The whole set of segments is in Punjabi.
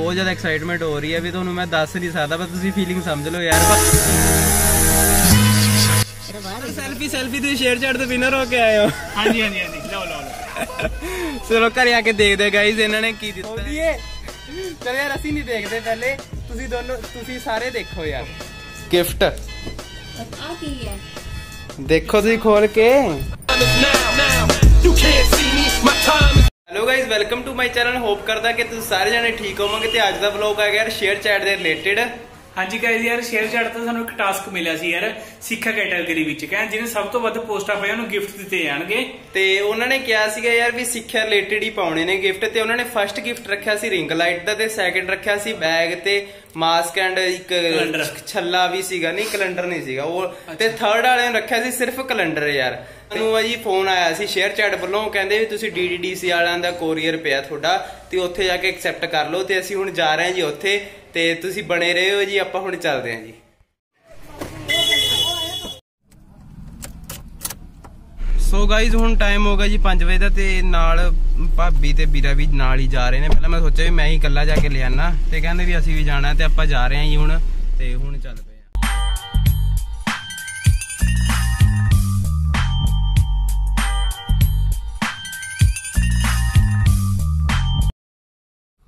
ਬਹੁਤ ਜ਼ਿਆਦਾ ਐਕਸਾਈਟਮੈਂਟ ਹੋ ਰਹੀ ਹੈ ਵੀ ਤੁਹਾਨੂੰ ਮੈਂ ਦੱਸ ਨਹੀਂ ਸਕਦਾ ਪਰ ਤੁਸੀਂ ਫੀਲਿੰਗ ਸਮਝ ਲਓ ਯਾਰ। ਸੈਲਫੀ ਸੈਲਫੀ ਤੁਸੀਂ ਸ਼ੇਅਰ ਚੈਟ ਤੇ ਵਿਨਰ ਹੋ ਕੇ ਆਏ ਹੋ। ਹਾਂਜੀ ਹਾਂਜੀ ਹਾਂਜੀ। ਲਓ ਲਓ ਲਓ। ਚਲੋ ਘਰੇ ਆ ਕੇ ਦੇਖਦੇ ਗਾਈਜ਼ ਇਹਨਾਂ ਨੇ ਕੀ ਦਿੱਤਾ। ਬੋਲੀਏ। ਚਲ ਯਾਰ ਅਸੀਂ ਨਹੀਂ ਦੇਖਦੇ ਪਹਿਲੇ। ਤੁਸੀਂ ਦੋਨੋਂ ਤੁਸੀਂ ਸਾਰੇ ਦੇਖੋ ਯਾਰ। ਗਿਫਟ ਆ ਕੀ ਹੈ? ਦੇਖੋ ਤੁਸੀਂ ਖੋਲ ਕੇ। Hello guys welcome to my channel hope ਕਰਦਾ ਕਿ ਤੁਸੀਂ ਸਾਰੇ ਜਣੇ ਠੀਕ ਹੋਵੋਗੇ ਤੇ ਅੱਜ ਦਾ ਵਲੌਗ ਆ ਗਿਆ ਯਾਰ ਸ਼ੇਅਰ ਚੈਟ ਦੇ ਰਿਲੇਟਡ ਹਾਂਜੀ ਗਾਇਜ਼ ਯਾਰ ਸ਼ੇਅਰ ਚੈਟ ਤੋਂ ਸਾਨੂੰ ਇੱਕ ਟਾਸਕ ਮਿਲਿਆ ਸੀ ਯਾਰ ਸਿੱਖਿਆ ਕੈਟਾਗਰੀ ਵਿੱਚ। ਕਹਿੰਦੇ ਜਿਹਨੇ ਸਭ ਤੋਂ ਵੱਧ ਪੋਸਟਾਂ ਪਾਈਆਂ ਉਹਨੂੰ ਗਿਫਟ ਦਿੱਤੇ ਜਾਣਗੇ। ਤੇ ਉਹਨਾਂ ਨੇ ਕਿਹਾ ਸੀਗਾ ਯਾਰ ਵੀ ਸਿੱਖਿਆ ਰਿਲੇਟਡ ਹੀ ਪਾਉਣੇ ਨੇ ਗਿਫਟ ਤੇ ਉਹਨਾਂ ਨੇ ਫਰਸਟ ਗਿਫਟ ਰੱਖਿਆ ਸੀ ਰਿੰਗ ਲਾਈਟ ਦਾ ਤੇ ਸੈਕੰਡ ਰੱਖਿਆ ਸੀ ਬੈਗ ਤੇ। ਮਾਸਕ ਐਂਡ ਇੱਕ। ਛੱਲਾ ਵੀ ਸੀਗਾ ਨਹੀਂ ਕੈਲੰਡਰ ਨਹੀਂ ਸੀਗਾ। ਉਹ ਤੇ ਥਰਡ ਵਾਲਿਆਂ ਨੇ ਰੱਖਿਆ ਸੀ ਸਿਰਫ ਕੈਲੰਡਰ ਯਾਰ। ਮੈਨੂੰ ਆ ਜੀ ਫੋਨ ਆਇਆ ਸੀ ਸ਼ੇਅਰ ਚੈਟ ਵੱਲੋਂ ਕਹਿੰਦੇ ਵੀ ਤੁਸੀਂ ਡੀਡੀਡੀਸੀ ਵਾਲਿਆਂ ਦਾ ਕੋਰੀਅਰ ਪਿਆ ਤੁਹਾਡਾ ਤੇ ਉੱਥੇ ਜਾ ਕੇ ਐਕਸੈਪਟ ਕਰ ਲਓ ਤੇ ਅਸੀਂ ਹੁਣ ਜਾ ਰਹੇ ਹਾਂ ਜੀ ਉੱਥੇ ਤੇ ਤੁਸੀਂ ਬਣੇ ਰਹੋ ਜੀ ਆਪਾਂ ਹੁਣ ਚੱਲਦੇ ਹਾਂ ਜੀ। ਸੋ ਗਾਈਜ਼ ਹੁਣ ਟਾਈਮ ਹੋ ਗਿਆ ਜੀ 5 ਵਜੇ ਦਾ ਤੇ ਨਾਲ ਭਾਬੀ ਤੇ ਵੀਰਾ ਵੀ ਨਾਲ ਹੀ ਜਾ ਰਹੇ ਨੇ। ਪਹਿਲਾਂ ਮੈਂ ਸੋਚਿਆ ਵੀ ਮੈਂ ਹੀ ਇਕੱਲਾ ਜਾ ਕੇ ਲੈ ਤੇ ਕਹਿੰਦੇ ਵੀ ਅਸੀਂ ਵੀ ਜਾਣਾ ਤੇ ਆਪਾਂ ਜਾ ਰਹੇ ਹਾਂ ਜੀ ਹੁਣ ਤੇ ਹੁਣ ਚੱਲ ਪਏ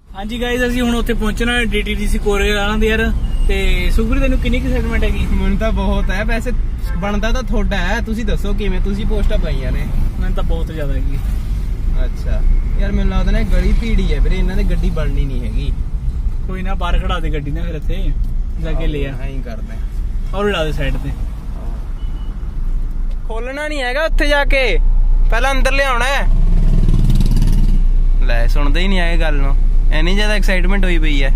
ਹਾਂਜੀ ਗਾਇਜ਼ ਅਸੀਂ ਹੁਣ ਉੱਥੇ ਪਹੁੰਚਣਾ ਹੈ ਡੀਟੀਡੀਸੀ ਕੋਰੀਅਰ ਵਾਲਿਆਂ ਦੇ ਯਾਰ। ਤੇ ਸੁਖਬੀਰ ਤੈਨੂੰ ਕਿੰਨੀ ਕੁ ਸੈਗਮੈਂਟ ਹੈਗੀ? ਮੈਨੂੰ ਤਾਂ ਬਹੁਤ ਹੈ। ਵੈਸੇ ਬਣਦਾ ਤਾਂ ਤੁਹਾਡਾ ਹੈ। ਤੁਸੀਂ ਦੱਸੋ ਕਿਵੇਂ? ਤੁਸੀਂ ਪੋਸਟਾਂ ਪਾਈਆਂ ਨੇ। ਮੈਨੂੰ ਤਾਂ ਬਹੁਤ ਜ਼ਿਆਦਾ ਹੈਗੀ। ਅੱਛਾ। ਯਾਰ ਮੈਨੂੰ ਲੱਗਦਾ ਨਾ ਗਲੀ ਭੀੜੀ ਹੈ ਵੀਰੇ। ਇਹਨਾਂ ਦੀ ਗੱਡੀ ਬਣਨੀ ਨਹੀਂ ਹੈਗੀ। ਕੋਈ ਨਾ ਬਾਹਰ ਖੜਾ ਦੇ ਗੱਡੀ ਨਾ ਫਿਰ ਇੱਥੇ ਜਾ ਕੇ ਲੈ ਆ। ਐਂ ਹੀ ਕਰਦੇ। ਔਰ ਲਾ ਦੇ ਸਾਈਡ ਤੇ। ਖੋਲਣਾ ਨਹੀਂ ਹੈਗਾ ਉੱਥੇ ਜਾ ਕੇ। ਪਹਿਲਾਂ ਅੰਦਰ ਲਿਆਉਣਾ ਹੈ। ਲੈ ਸੁਣਦੇ ਹੀ ਨਹੀਂ ਆਏ ਗੱਲ ਨੂੰ। ਐਨੀ ਜ਼ਿਆਦਾ ਐਕਸਾਈਟਮੈਂਟ ਹੋਈ ਪਈ ਹੈ।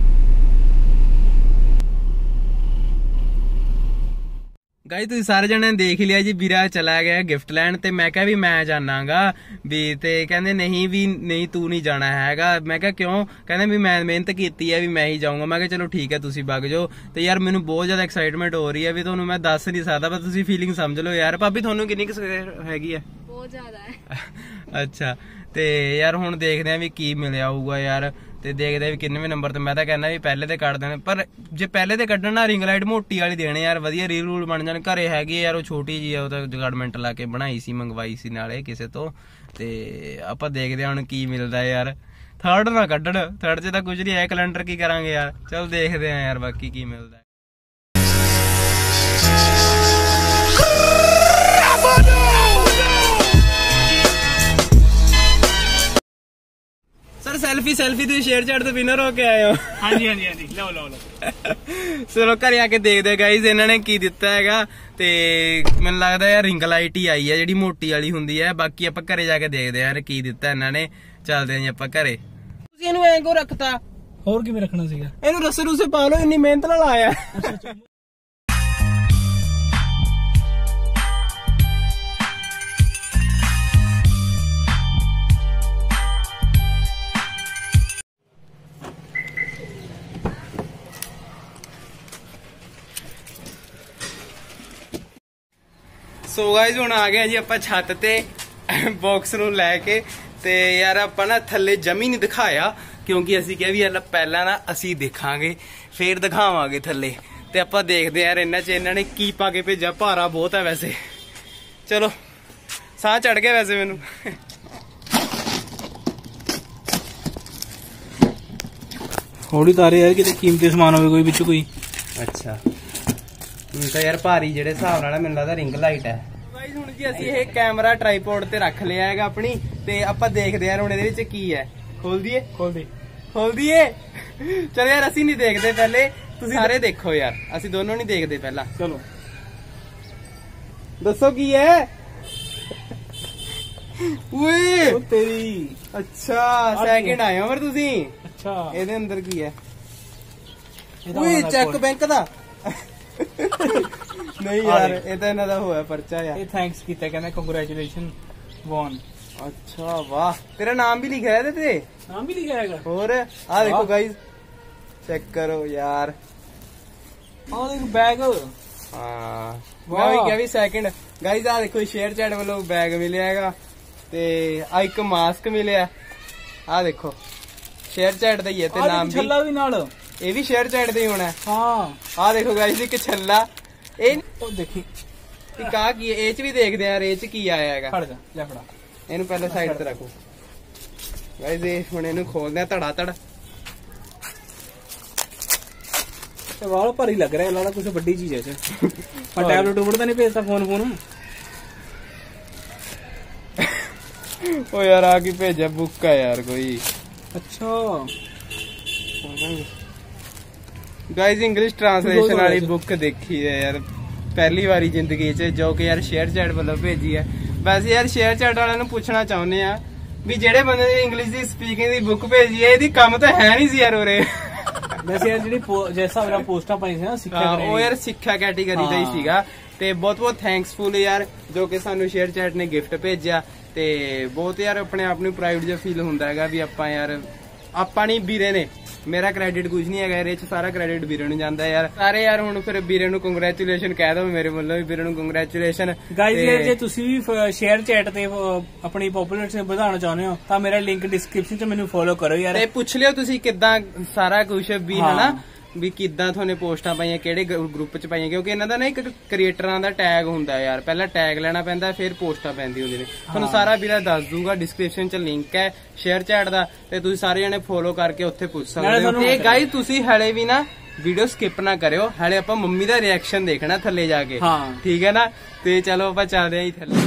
ਗਾਈ ਤੁਸੀਂ ਸਾਰੇ ਜਣੇ ਨੇ ਦੇਖ ਲਿਆ ਜੀ ਵੀਰਾ ਚਲਾ ਗਿਆ ਗਿਫਟ ਲੈਣ ਤੇ ਮੈਂ ਕਿਹਾ ਵੀ ਮੈਂ ਜਾਣਾਗਾ ਵੀ ਤੇ ਕਹਿੰਦੇ ਨਹੀਂ ਵੀ ਨਹੀਂ ਤੂੰ ਨਹੀਂ ਜਾਣਾ ਹੈਗਾ। ਮੈਂ ਕਿਹਾ ਕਿਉਂ? ਕਹਿੰਦੇ ਵੀ ਮੈਂ ਮਿਹਨਤ ਕੀਤੀ ਹੈ ਵੀ ਮੈਂ ਹੀ ਜਾਊਂਗਾ। ਮੈਂ ਕਿਹਾ ਚਲੋ ਠੀਕ ਹੈ ਤੁਸੀਂ ਵਗ ਜਾਓ। ਤੇ ਯਾਰ ਮੈਨੂੰ ਬਹੁਤ ਜ਼ਿਆਦਾ ਐਕਸਾਈਟਮੈਂਟ ਹੋ ਰਹੀ ਹੈ ਵੀ ਤੁਹਾਨੂੰ ਮੈਂ ਦੱਸ ਨਹੀਂ ਸਕਦਾ ਪਰ ਤੁਸੀਂ ਫੀਲਿੰਗ ਸਮਝ ਲਓ ਯਾਰ। ਭਾਬੀ ਤੁਹਾਨੂੰ ਕਿੰਨੀ ਕੁ ਹੈਗੀ ਹੈ? ਬਹੁਤ ਜ਼ਿਆਦਾ ਹੈ। ਅੱਛਾ ਤੇ ਯਾਰ ਹੁਣ ਦੇਖਦੇ ਆ ਵੀ ਕੀ ਮਿਲਿਆ ਹੋਊਗਾ ਯਾਰ। ਤੇ ਦੇਖਦੇ ਵੀ ਕਿੰਨਵੇਂ ਨੰਬਰ ਤੇ ਮੈਂ ਤਾਂ ਕਹਿੰਦਾ ਵੀ ਪਹਿਲੇ ਤੇ ਕੱਢ ਦੇਣ। ਪਰ ਜੇ ਪਹਿਲੇ ਤੇ ਕੱਢਣ ਨਾ ਰਿੰਗ ਲਾਈਟ ਮੋਟੀ ਵਾਲੀ ਦੇਣੇ ਯਾਰ, ਵਧੀਆ ਰੀਲ ਰੂਲ ਬਣ ਜਾਣ। ਘਰੇ ਹੈਗੀ ਯਾਰ, ਉਹ ਛੋਟੀ ਜੀ ਆ, ਉਹ ਤਾਂ ਜਗਾੜਮੈਂਟ ਲਾ ਕੇ ਬਣਾਈ ਸੀ, ਮੰਗਵਾਈ ਸੀ ਨਾਲੇ ਕਿਸੇ ਤੋਂ। ਤੇ ਆਪਾਂ ਦੇਖਦੇ ਹਾਂ ਹੁਣ ਕੀ ਮਿਲਦਾ ਯਾਰ। ਥਰਡ ਨਾ ਕੱਢਣ। ਥਰਡ 'ਚ ਤਾਂ ਕੁਝ ਨਹੀਂ ਹੈ ਕੈਲੰਡਰ ਕੀ ਕਰਾਂਗੇ ਯਾਰ। ਚਲ ਦੇਖਦੇ ਹਾਂ ਯਾਰ ਬਾਕੀ ਕੀ ਮਿਲਦਾ। ਸਰ ਸੈਲਫੀ ਸੈਲਫੀ ਤੁਸੀਂ ਸ਼ੇਅਰ ਚੈਟ ਤੇ ਵਿਨਰ ਹੋ ਕੇ ਆਏ ਹੋ। ਹਾਂਜੀ ਹਾਂਜੀ ਹਾਂਜੀ। ਲਓ ਲਓ ਲਓ। ਚਲੋ ਘਰੇ ਆ ਕੇ ਦੇਖਦੇ ਗਾਈਜ਼ ਇਹਨਾਂ ਨੇ ਕੀ ਦਿੱਤਾ ਹੈਗਾ। ਤੇ ਮੈਨੂੰ ਲੱਗਦਾ ਯਾਰ ਰਿੰਗ ਲਾਈਟ ਹੀ ਆਈ ਹੈ ਜਿਹੜੀ ਮੋਟੀ ਵਾਲੀ ਹੁੰਦੀ ਹੈ ਬਾਕੀ ਆਪਾਂ ਘਰੇ ਜਾ ਕੇ ਦੇਖਦੇ ਆ ਯਾਰ ਕੀ ਦਿੱਤਾ ਇਹਨਾਂ ਨੇ। ਚੱਲਦੇ ਆਂ ਜੀ ਆਪਾਂ ਘਰੇ। ਤੁਸੀਂ ਇਹਨੂੰ ਐਂ ਕੋ ਰੱਖਤਾ? ਹੋਰ ਕਿਵੇਂ ਰੱਖਣਾ ਸੀਗਾ? ਇਹਨੂੰ ਰਸੇ ਰੁਸੇ ਪਾ ਲਓ ਇੰਨੀ ਮਿਹਨਤ ਨਾਲ ਆਇਆ। ਸੋ ਗਾਇਜ਼ ਹੁਣ ਆ ਗਏ ਜੀ ਆਪਾਂ ਛੱਤ ਤੇ ਬਾਕਸ ਨੂੰ ਲੈ ਕੇ। ਤੇ ਯਾਰ ਆਪਾਂ ਨਾ ਥੱਲੇ ਜਮੀ ਨਹੀਂ ਦਿਖਾਇਆ ਕਿਉਂਕਿ ਅਸੀਂ ਕਿਹਾ ਵੀ ਯਾਰ ਪਹਿਲਾਂ ਨਾ ਅਸੀਂ ਦੇਖਾਂਗੇ ਫੇਰ ਦਿਖਾਵਾਂਗੇ ਥੱਲੇ। ਤੇ ਆਪਾਂ ਦੇਖਦੇ ਆ ਯਾਰ ਇਹਨਾਂ 'ਚ ਇਹਨਾਂ ਨੇ ਕੀ ਪਾ ਕੇ ਭੇਜਿਆ ਭਾਰਾ ਬਹੁਤ ਹੈ ਵੈਸੇ। ਚਲੋ ਸਾਹ ਚੜ ਗਿਆ ਵੈਸੇ ਮੈਨੂੰ। ਹੌਲੀ ਤਾਰੇ ਯਾਰ ਕਿਤੇ ਕੀਮਤੀ ਸਮਾਨ ਹੋਵੇ ਕੋਈ ਵਿੱਚ ਕੋਈ। ਅੱਛਾ। ਹੁਣ ਤਾਂ ਯਾਰ ਭਾਰੀ ਜਿਹੜੇ ਹਿਸਾਬ ਨਾਲ ਆ, ਮੈਨੂੰ ਲੱਗਦਾ ਰਿੰਗ ਲਾਈਟ ਹੈ ਗਾਈਜ਼ ਹੁਣ ਜੀ ਅਸੀਂ ਇਹ ਕੈਮਰਾ ਟ੍ਰਾਈਪੋਡ ਤੇ ਰੱਖ ਲਿਆ ਹੈਗਾ ਆਪਣੀ ਤੇ ਆਪਾਂ ਦੇਖਦੇ ਆਂ ਹੁਣ ਇਹਦੇ ਵਿੱਚ ਕੀ ਹੈ। ਖੋਲ ਦਈਏ? ਖੋਲ ਦੇ। ਖੋਲ ਦਈਏ? ਚਲ ਯਾਰ ਅਸੀਂ ਨਹੀਂ ਦੇਖਦੇ ਪਹਿਲੇ ਤੁਸੀਂ ਸਾਰੇ ਦੇਖੋ ਯਾਰ ਅਸੀਂ ਦੋਨੋਂ ਨਹੀਂ ਦੇਖਦੇ ਪਹਿਲਾਂ। ਚਲੋ। ਦੱਸੋ ਕੀ ਹੈ? ਓਏ! ਉਹ ਤੇਰੀ। ਅੱਛਾ ਸੈਕਿੰਡ ਆਏ ਹੋ ਫਿਰ ਤੁਸੀਂ। ਅੱਛਾ। ਇਹਦੇ ਅੰਦਰ ਕੀ ਹੈ? ਇਹਦਾ ਓਏ ਚੈੱਕ। ਬੈਂਕ ਦਾ। ਨਹੀਂ ਯਾਰ ਇਹ ਤਾਂ ਇਹਨਾਂ ਦਾ ਹੋਇਆ ਪਰਚਾ ਆ ਇਹ ਥੈਂਕਸ ਕੀਤਾ ਕਹਿੰਦਾ ਕੰਗ੍ਰੈਚੁਲੇਸ਼ਨ ਵੌਨ ਅੱਛਾ ਵਾਹ। ਤੇਰਾ ਨਾਮ ਵੀ ਲਿਖਿਆ ਹੈ ਤੇ? ਨਾਮ ਵੀ ਲਿਖਿਆ ਹੈਗਾ। ਹੋਰ? ਆ ਦੇਖੋ। ਗਾਈਜ਼ ਚੈੱਕ ਕਰੋ ਯਾਰ। ਆਹ ਦੇਖ ਬੈਗ ਹਾਂ। ਮੈਂ ਵਾਹ। ਵੀ ਕਿਹਾ ਵੀ ਸੈਕਿੰਡ ਗਾਈਜ਼ ਆ ਦੇਖੋ ਸ਼ੇਅਰ ਚੈਟ ਵੱਲੋਂ ਬੈਗ ਮਿਲਿਆ ਹੈਗਾ ਤੇ ਆ ਇੱਕ ਮਾਸਕ ਮਿਲਿਆ। ਆ ਦੇਖੋ ਸ਼ੇਅਰ ਚੈਟ ਦਾ ਹੀ ਹੈ ਤੇ ਨਾਮ ਵੀ। ਛੱਲਾ ਵੀ ਨਾਲ। ਇਹ ਵੀ ਸ਼ੇਅਰ ਚੈਟ ਦਾ ਹੀ ਹੋਣਾ। ਹਾਂ। ਆਹ ਦੇਖੋ ਗਾਇਸ ਇੱਕ ਛੱਲਾ। ਇਹ ਉਹ ਦੇਖੀ। ਇੱਕ ਆਹ ਕੀ ਹੈ? ਇਹ ਚ ਵੀ ਦੇਖਦੇ ਆ ਇਹ ਚ ਕੀ ਆਇਆ ਹੈਗਾ। ਖੜ ਜਾ ਲੈ ਫੜਾ। ਇਹਨੂੰ ਪਹਿਲਾਂ ਸਾਈਡ ਤੇ ਰੱਖੋ। ਗਾਇਸ ਇਹ ਹੁਣ ਇਹਨੂੰ ਖੋਲਦੇ ਆ ਧੜਾ ਧੜ ਤੇ ਵਾਲ ਭਾਰੀ ਲੱਗ ਰਿਹਾ ਲੱਗਦਾ ਕੁਝ ਵੱਡੀ ਚੀਜ਼ ਹੈ ਇਹ ਪਰ ਟੈਬਲੇਟ ਟੂਬਲੇਟ ਤਾਂ ਨਹੀਂ ਭੇਜਦਾ ਫੋਨ ਫੋਨ ਓ ਯਾਰ ਆ ਕੀ ਭੇਜਿਆ? ਬੁੱਕ ਆ ਯਾਰ ਕੋਈ। ਅੱਛਾ। ਗਾਇਸ ਇੰਗਲਿਸ਼ ਟ੍ਰਾਂਸਲੇਸ਼ਨ ਵਾਲੀ। ਬੁੱਕ ਦੇਖੀ ਹੈ ਯਾਰ। ਪਹਿਲੀ ਵਾਰੀ ਜ਼ਿੰਦਗੀ 'ਚ ਜੋ ਕਿ ਯਾਰ ਸ਼ੇਅਰ ਚੈਟ ਵੱਲੋਂ ਭੇਜੀ ਹੈ। ਵੈਸੇ ਯਾਰ ਸ਼ੇਅਰ ਚੈਟ ਵਾਲਿਆਂ ਨੂੰ ਪੁੱਛਣਾ ਚਾਹੁੰਦੇ ਆ ਵੀ ਜਿਹੜੇ ਬੰਦੇ ਨੇ ਇੰਗਲਿਸ਼ ਦੀ ਸਪੀਕਿੰਗ ਦੀ ਬੁੱਕ ਭੇਜੀ ਹੈ ਇਹਦੀ ਕੰਮ ਤਾਂ ਹੈ ਨਹੀਂ ਸੀ ਯਾਰ ਉਰੇ। ਵੈਸੇ ਯਾਰ ਜਿਹੜੀ ਜੈਸਾ ਮੇਰਾ ਪੋਸਟਾਂ ਪਾਈ ਸੀ ਨਾ ਸਿੱਖਿਆ ਉਹ ਯਾਰ ਸਿੱਖਿਆ ਕੈਟੇਗਰੀ ਦਾ ਹਾਂ। ਸੀਗਾ। ਤੇ ਬਹੁਤ ਬਹੁਤ ਥੈਂਕਸਫੁਲ ਯਾਰ ਜੋ ਕਿ ਸਾਨੂੰ ਸ਼ੇਅਰ ਚੈਟ ਨੇ ਗਿਫਟ ਭੇਜਿਆ। ਤੇ ਬਹੁਤ ਯਾਰ ਆਪਣੇ ਆਪ ਨੂੰ ਪ੍ਰਾਈਡ ਜਿਹਾ ਫੀਲ ਹੁੰਦਾ ਹੈਗਾ ਵੀ ਆਪਾਂ ਯਾਰ ਆਪਾਂ ਨਹੀਂ ਵੀਰੇ ਨੇ। ਮੇਰਾ ਕ੍ਰੈਡਿਟ ਕੁਝ ਨਹੀਂ ਹੈਗਾ ਇਹਦੇ ਚ ਸਾਰਾ ਕ੍ਰੈਡਿਟ ਵੀਰੇ ਨੂੰ ਜਾਂਦਾ ਯਾਰ। ਸਾਰੇ ਯਾਰ ਹੁਣ ਫਿਰ ਵੀਰੇ ਨੂੰ ਕੰਗ੍ਰੈਚੁਲੇਸ਼ਨ ਕਹਿ ਦੋ ਮੇਰੇ ਵੱਲੋਂ ਵੀ ਵੀਰੇ ਨੂੰ ਕੰਗ੍ਰੈਚੁਲੇਸ਼ਨ ਗਾਈਜ਼ ਯਾਰ ਜੇ ਤੁਸੀਂ ਵੀ ਸ਼ੇਅਰ ਚੈਟ ਤੇ ਆਪਣੀ ਪਪੂਲੈਰਿਟੀ ਵਧਾਉਣਾ ਚਾਹੁੰਦੇ ਹੋ ਤਾਂ ਮੇਰਾ ਲਿੰਕ ਡਿਸਕ੍ਰਿਪਸ਼ਨ 'ਚ ਮੈਨੂੰ ਫੋਲੋ ਕਰੋ ਯਾਰ। ਤੇ ਪੁੱਛ ਲਿਓ ਤੁਸੀਂ ਕਿੱਦਾਂ ਸਾਰਾ ਕੁਝ ਵੀ ਹਾਂ। ਹਨਾ ਵੀ ਕਿੱਦਾਂ ਤੁਹਾਨੂੰ ਪੋਸਟਾਂ ਪਾਈਆਂ ਕਿਹੜੇ ਗਰੁੱਪ ਚ ਪਾਈਆਂ? ਕਿਉਂਕਿ ਇਹਨਾਂ ਦਾ ਨਾ ਇੱਕ ਕ੍ਰੀਏਟਰਾਂ ਦਾ ਟੈਗ ਹੁੰਦਾ ਯਾਰ। ਪਹਿਲਾਂ ਟੈਗ ਲੈਣਾ ਪੈਂਦਾ ਫਿਰ ਪੋਸਟਾਂ ਪੈਂਦੀ ਹੁੰਦੀਆਂ ਨੇ। ਤੁਹਾਨੂੰ ਸਾਰਾ ਵੀਰਾ ਦੱਸ ਦੂੰਗਾ ਡਿਸਕ੍ਰਿਪਸ਼ਨ ਚ ਲਿੰਕ ਹੈ ਸ਼ੇਅਰ ਚੈਟ ਦਾ ਤੇ ਤੁਸੀਂ ਸਾਰੇ ਜਣੇ ਫੋਲੋ ਕਰਕੇ ਉੱਥੇ ਪੁੱਛ ਸਕਦੇ ਹੋ। ਤੇ ਗਾਈਸ ਤੁਸੀਂ ਹਲੇ ਵੀ ਨਾ ਵੀਡੀਓ ਸਕਿਪ ਨਾ ਕਰਿਓ। ਹਲੇ ਆਪਾਂ ਮੰਮੀ ਦਾ ਰਿਐਕਸ਼ਨ ਦੇਖਣਾ ਥੱਲੇ ਜਾ ਕੇ। ਠੀਕ ਹੈ ਨਾ? ਤੇ ਚਲੋ ਆਪਾਂ ਚੱਲਦੇ ਆਂ ਥੱਲੇ।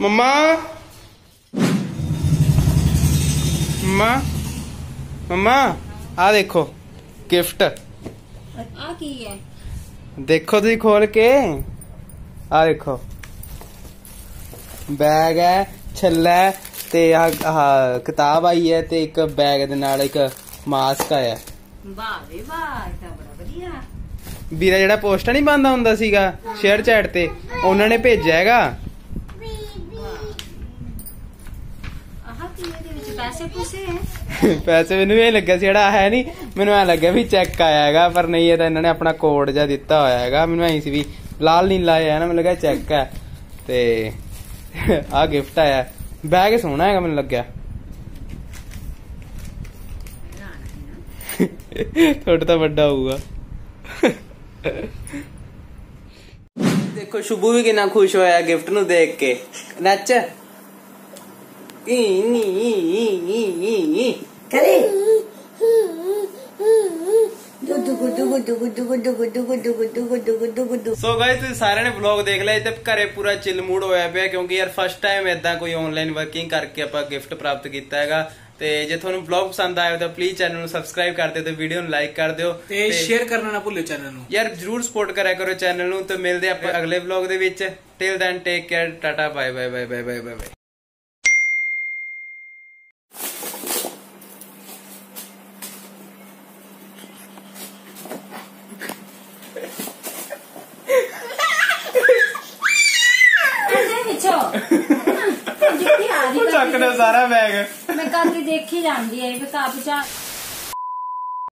ਮੰਮਾ! ਮੰਮਾ ਮੰਮਾ ਆ ਦੇਖੋ ਗਿਫਟ। ਆ ਕੀ ਹੈ? ਦੇਖੋ ਤੁਸੀਂ ਖੋਲ ਕੇ। ਆ ਦੇਖੋ। ਬੈਗ ਹੈ ਛੱਲਾ ਤੇ ਆ ਕਿਤਾਬ ਆਈ ਹੈ ਤੇ ਇੱਕ ਬੈਗ ਦੇ ਨਾਲ ਇੱਕ ਮਾਸਕ ਆਇਆ। ਵਾਹ ਵੇ ਵਾਹ ਤਾਂ ਬੜਾ ਵਧੀਆ। ਵੀਰਾ ਜਿਹੜਾ ਪੋਸਟਰ ਨਹੀਂ ਪਾਉਂਦਾ ਹੁੰਦਾ ਸੀਗਾ ਸ਼ੇਅਰ ਚੈਟ ਤੇ ਉਹਨਾਂ ਨੇ ਭੇਜਿਆ ਹੈਗਾ ਆਹ ਕੀ ਇਹਦੇ ਵਿੱਚ ਪੈਸੇ ਪੂਸੇ ਪੈਸੇ ਮੈਨੂੰ ਇਹ ਲੱਗਿਆ ਸੀ, ਜਿਹੜਾ ਹੈ ਨਹੀਂ, ਮੈਨੂੰ ਐ ਲੱਗਿਆ ਵੀ ਚੈੱਕ ਆਇਆ ਹੈਗਾ, ਪਰ ਨਹੀਂ, ਇਹ ਤਾਂ ਇਹਨਾਂ ਨੇ ਆਪਣਾ ਕੋਡ ਜਿਹਾ ਦਿੱਤਾ ਹੋਇਆ ਹੈਗਾ। ਮੈਨੂੰ ਐਂ ਸੀ ਵੀ ਲਾਲ ਨੀਲਾ ਆਇਆ ਨਾ, ਮੈਨੂੰ ਲੱਗਾ ਚੈੱਕ ਹੈ ਤੇ ਆ ਗਿਫਟ ਆਇਆ। ਬੈਗ ਸੋਹਣਾ ਹੈਗਾ, ਮੈਨੂੰ ਲੱਗਿਆ। ਥੋੜਾ ਤਾਂ ਵੱਡਾ ਹੋਊਗਾ। ਦੇਖੋ, ਸ਼ੁਭੂ ਵੀ ਕਿੰਨਾ ਖੁਸ਼ ਹੋਇਆ ਗਿਫਟ ਨੂੰ ਦੇਖ ਕੇ। ਨੱਚ। ਕਰੇ ਸੋ ਗਾਇਸ ਤੁਸੀਂ ਸਾਰਿਆਂ ਨੇ ਵਲੌਗ ਦੇਖ ਲਿਆ ਤੇ ਘਰੇ ਪੂਰਾ ਚਿਲ ਮੂਡ ਹੋਇਆ ਪਿਆ ਕਿਉਂਕਿ ਯਾਰ ਫਸਟ ਟਾਈਮ ਇਦਾਂ ਕੋਈ ਆਨਲਾਈਨ ਵਰਕਿੰਗ ਕਰਕੇ ਆਪਾਂ ਗਿਫਟ ਪ੍ਰਾਪਤ ਕੀਤਾ ਹੈਗਾ ਤੇ ਜੇ ਤੁਹਾਨੂੰ ਵਲੌਗ ਪਸੰਦ ਆਇਆ ਤਾਂ ਪਲੀਜ਼ ਚੈਨਲ ਨੂੰ ਸਬਸਕ੍ਰਾਈਬ ਕਰ ਦਿਓ ਤੇ ਵੀਡੀਓ ਨੂੰ ਲਾਈਕ ਕਰ ਦਿਓ ਤੇ ਸ਼ੇਅਰ ਕਰਨਾ ਨਾ ਭੁੱਲਿਓ ਚੈਨਲ ਨੂੰ ਯਾਰ ਜਰੂਰ ਸਪੋਰਟ ਕਰਿਆ ਕਰੋ ਚੈਨਲ ਨੂੰ ਤੇ ਮਿਲਦੇ ਆਪਾਂ ਅਗਲੇ ਵਲੌਗ ਦੇ ਵਿੱਚ till then take care tata bye bye bye bye bye ਚੱਕ ਦੇ ਸਾਰਾ ਬੈਗ ਮੈਂ ਕਾਕੀ ਦੇਖੀ ਜਾਂਦੀ ਹੈ ਵੀ ਕਾਪ ਚਾ